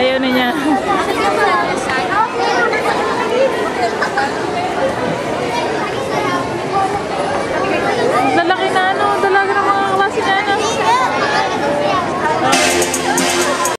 Ayaw na niya.